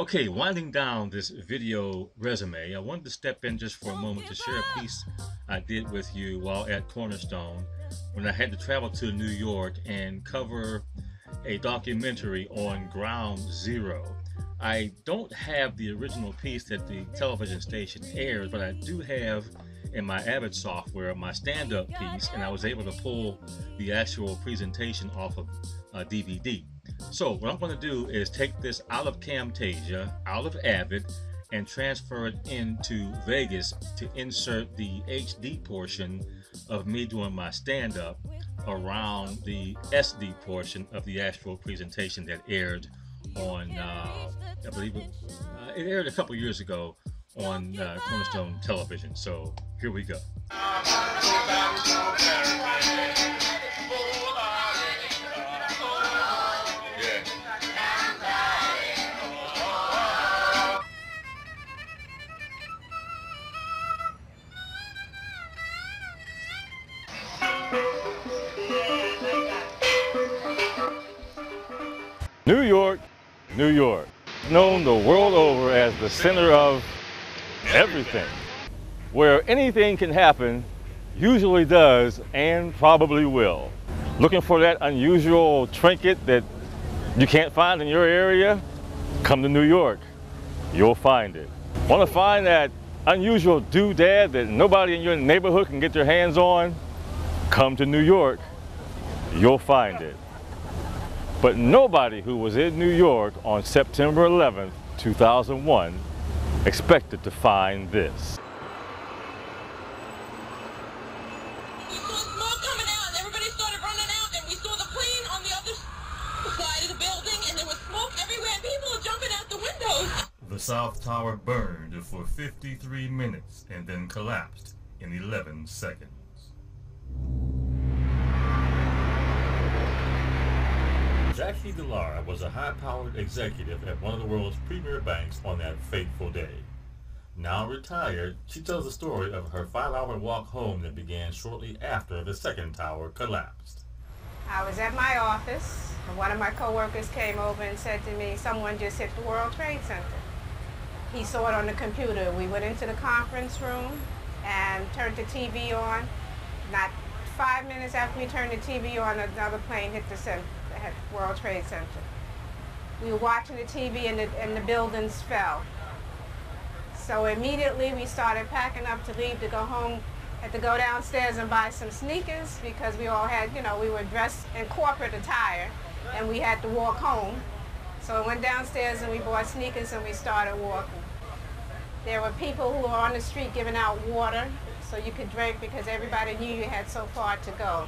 Okay, winding down this video resume, I wanted to step in just for a moment to share a piece I did with you while at Cornerstone when I had to travel to New York and cover a documentary on Ground Zero. I don't have the original piece that the television station airs, but I do have in my Avid software my stand-up piece, and I was able to pull the actual presentation off of a DVD. So what I'm going to do is take this out of Camtasia, out of Avid, and transfer it into Vegas to insert the HD portion of me doing my stand-up around the SD portion of the actual presentation that aired on, uh, I believe it, uh, it aired a couple years ago on uh, Cornerstone Television. So here we go. New York, New York, known the world over as the center of everything. Where anything can happen, usually does, and probably will. Looking for that unusual trinket that you can't find in your area? Come to New York. You'll find it. Want to find that unusual doodad that nobody in your neighborhood can get their hands on? Come to New York. You'll find it. But nobody who was in New York on September 11th, 2001 expected to find this. We saw smoke coming out, and everybody started running out, and we saw the plane on the other side of the building, and there was smoke everywhere, and people were jumping out the windows. The South Tower burned for 53 minutes and then collapsed in 11 seconds. Jackie DeLara was a high-powered executive at one of the world's premier banks on that fateful day. Now retired, she tells the story of her five-hour walk home that began shortly after the second tower collapsed. I was at my office, and one of my coworkers came over and said to me, someone just hit the World Trade Center. He saw it on the computer. We went into the conference room and turned the TV on. Not five minutes after we turned the TV on, another plane hit the center, hit World Trade Center. We were watching the TV and the, and the buildings fell. So immediately we started packing up to leave to go home. Had to go downstairs and buy some sneakers because we all had, you know, we were dressed in corporate attire and we had to walk home. So I went downstairs and we bought sneakers and we started walking. There were people who were on the street giving out water so you could drink because everybody knew you had so far to go.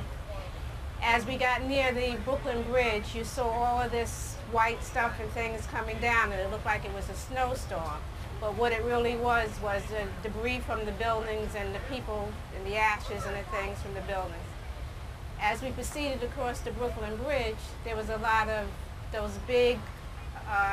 As we got near the Brooklyn Bridge, you saw all of this white stuff and things coming down and it looked like it was a snowstorm. But what it really was was the debris from the buildings and the people and the ashes and the things from the buildings. As we proceeded across the Brooklyn Bridge, there was a lot of those big uh,